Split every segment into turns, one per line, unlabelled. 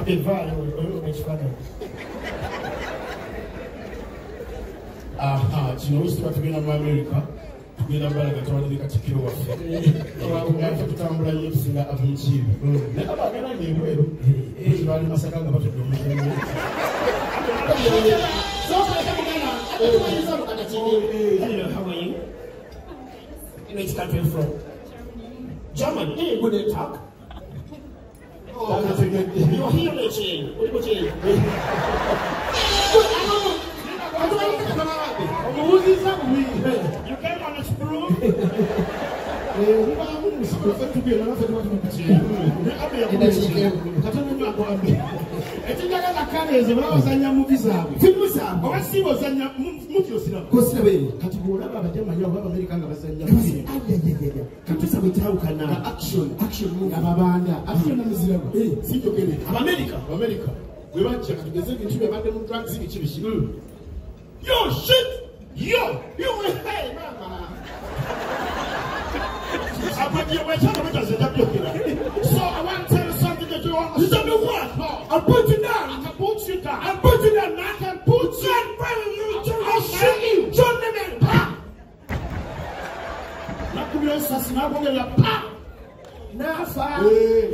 Amevaa umeshifanya
aha, chinorusi batugenda mu Amerika tugenda mbaraga twabanje katikiro waffe twabuganja tutambula nnyo okusinga ava mu kiibo naye abagenda ngaebweru baali masaka nga batudde omuzanyo
Which country from? Germany. Hey, good attack.
Danke, Herr Präsident. Tugenda naffe tuba tumakatanaagwambe ekinjagaza kaleeze babazanya muvi zaabwe
Fimu zaabwe.
oba si ozanya muvi
Kosirabe.
kati bwolaba abajamanya oba abamerika nga bazanya.
Katisa bwetawukana.
action.
Action
ababanda ate namuziramu
Eh.
sijogere
Abamerika.
abamerika bwe bajja katugeze ebintu byebadde mu drugs biki biki yo shit! Yo! Yo hey mama. Abadiye wekyanga what? Put you down. I put you down. I put you down. I can put you down. I'll you. John Lennon. Pa. Nakumira osasina akongera pa.
Nafa.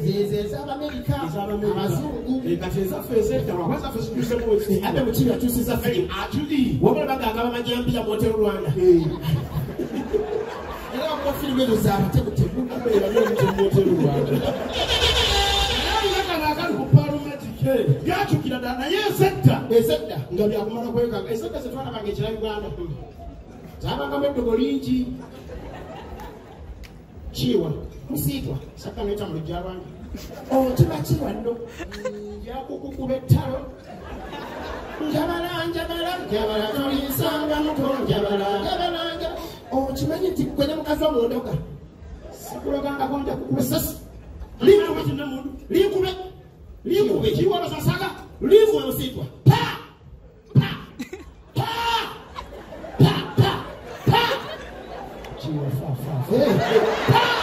Zize z'Amerika. Abazungu.
Eh, kati ezafeezeeta lwakuba
zafeezijuze mu wetu. Ate mu kibya kyusiza ffe.
Byakukira ddala naye ezedda
Ezedda.
nga byakumala kwekanga ezedda zetwalabanga ekira uganda zabangamu eddogo lingi kiwa
Musiitwa.
sakameta mu lujja abange
Oh, kiba kiwa nno.
yakukukuba ettalo
Njabala, njabala, njabala, tolisanga muto, njabala, njabala, njabala. Oh, kimanyi nti gwe ne mukazi omundoga.
sikulagangako nja kukuba
Esasi.
linkube kinnamundu
Linkube. livre
limo eu
livre usitwa pa! Pa! Pa! Pa! Pa! Pa!
Jiwa fa
fa
Pá! pa!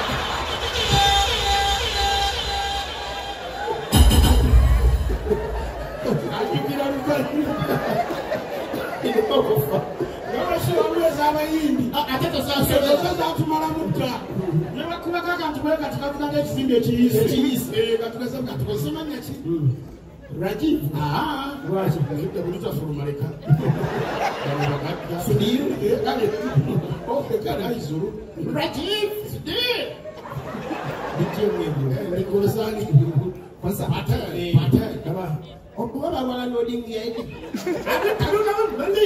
I o
you know
what I'm abayimbi ate tosasolaoza atumalamuka nebakubakaga nti bwe kati
kavuganga
ekizimbe ekiyise katukozemanya ki Rajiv.
Ah,
lwaki gazidde
buli tafulumaleka. Sudir. Kale,
okekala izuru. Rajiv, Sudir. Bitye mwendu. Nikolsani. Kwasa. Pata, pata. Kaba. okuwala wala n'odingiya iti ati taluka mandi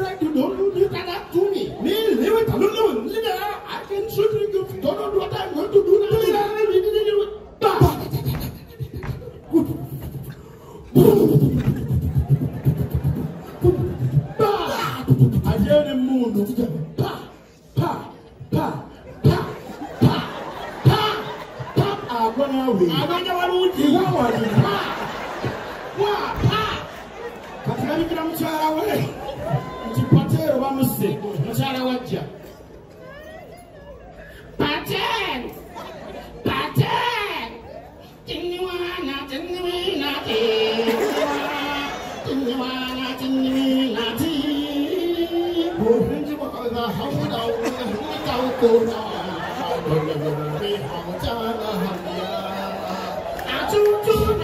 right you don't do you cannot do me me live taluka leader I can shoot you don't know what I'm going to do now leader me did you akho nawe
abanye
abarundi wawazi pa wa pa kati nabikira mukyala we nti patero bamuse mukyala wajja patero patero
tiniwana tiniwinati tiniwana tiniwinati bobenji
bakalaza hawuda hawuda hawuda hawuda